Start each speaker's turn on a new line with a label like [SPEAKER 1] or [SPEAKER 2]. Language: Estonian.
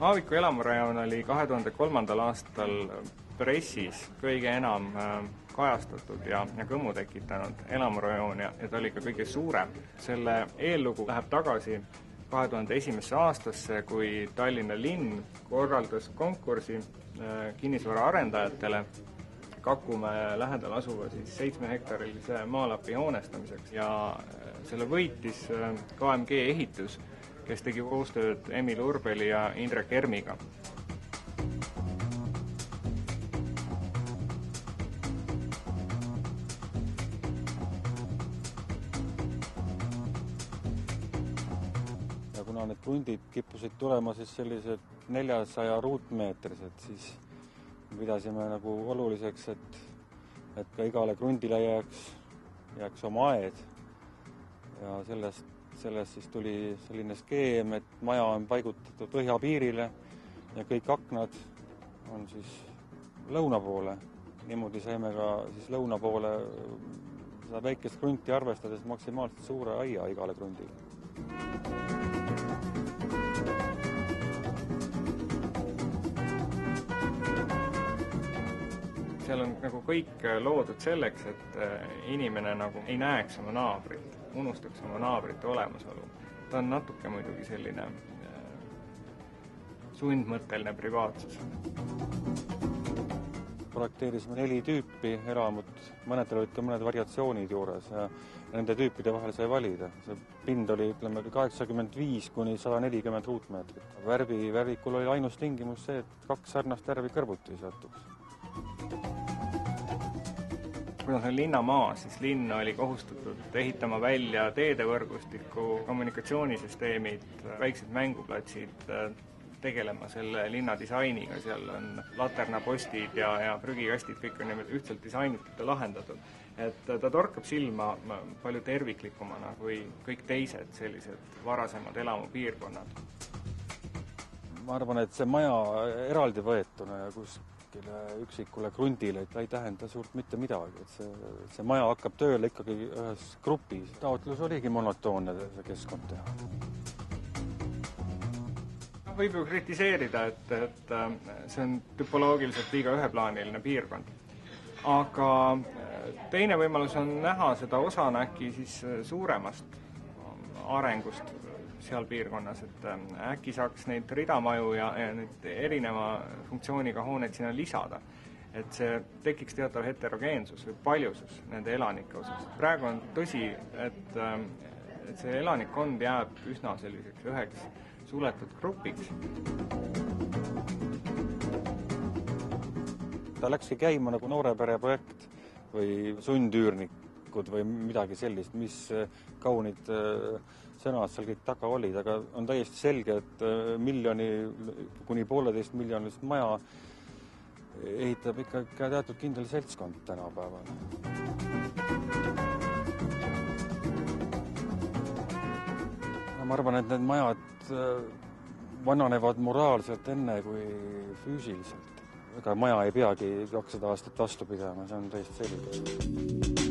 [SPEAKER 1] Aaviku elamurajoon oli kahe tuhande kolmandal aastal pressis kõige enam äh, kajastatud ja, ja kõmu tekitanud elamurajoon ja, ja ta oli ka kõige suurem. selle eellugu läheb tagasi kahe tuhande esimesse aastasse, kui Tallinna linn korraldas konkursi äh, kinnisvara arendajatele Kakumäe lähedal asuva siis seitsmehektarilise maalapi hoonestamiseks ja äh, selle võitis KMG ehitus, kes tegi koostööd Emil Urbeli ja Indrek Ermiga.
[SPEAKER 2] ja kuna need krundid kippusid tulema siis sellised neljasaja ruutmeetrised, siis pidasime nagu oluliseks, et, et ka igale krundile jääks, jääks oma aed. ja sellest, sellest siis tuli selline skeem, et maja on paigutatud põhjapiirile ja kõik aknad on siis lõuna poole. niimoodi saime ka siis lõuna poole seda väikest krunti arvestades maksimaalselt suure aia igale krundile.
[SPEAKER 1] seal on nagu kõik loodud selleks, et äh, inimene nagu ei näeks oma naabrit, unustaks oma naabrite olemasolu. ta on natuke muidugi selline äh, sundmõtteline privaatsus.
[SPEAKER 2] projekteerisime neli tüüpi elamut, mõnedel olid ka mõned variatsioonid juures ja nende tüüpide vahel sai valida. see pind oli, ütleme, kaheksakümmend viis kuni sada nelikümmend ruutmeetrit. värvi, värvikul oli ainus tingimus see, et kaks sarnast värvi kõrvuti ei satuks
[SPEAKER 1] kuna see on linnamaa, siis linn oli kohustatud ehitama välja teedevõrgustiku, kommunikatsioonisüsteemid, väiksed mänguplatsid, tegelema selle linna disainiga, seal on laternapostid ja, ja prügikastid, kõik on niimoodi ühtselt disainitud ja lahendatud. et ta torkab silma palju terviklikumana kui kõik teised sellised varasemad elamupiirkonnad.
[SPEAKER 2] ma arvan, et see maja eraldi võetuna ja kus kuskile üksikule krundile, et ta ei tähenda suurt mitte midagi, et see, see maja hakkab tööle ikkagi ühes grupis. taotlus oligi monotoonne see keskkond teha.
[SPEAKER 1] võib ju kritiseerida, et, et äh, see on tüpoloogiliselt liiga üheplaaniline piirkond. aga äh, teine võimalus on näha seda osana äkki siis äh, suuremast arengust seal piirkonnas, et äkki saaks neid ridamaju ja, ja neid erineva funktsiooniga hooneid sinna lisada. et see tekiks teatav heterogeensus või paljusus nende elanike osas. praegu on tõsi, et, et see elanikkond jääb üsna selliseks üheks suletud grupiks.
[SPEAKER 2] ta läkski käima nagu noore pere projekt või sundüürnikud või midagi sellist, mis kaunid äh, sõnad seal kõik taga olid, aga on täiesti selge, et äh, miljoni kuni pooleteist miljonilist maja ehitab ikka ka teatud kindel seltskond tänapäeval. ma arvan, et need majad äh, vananevad moraalselt enne kui füüsiliselt. ega maja ei peagi kakssada aastat vastu pidama, see on täiesti selge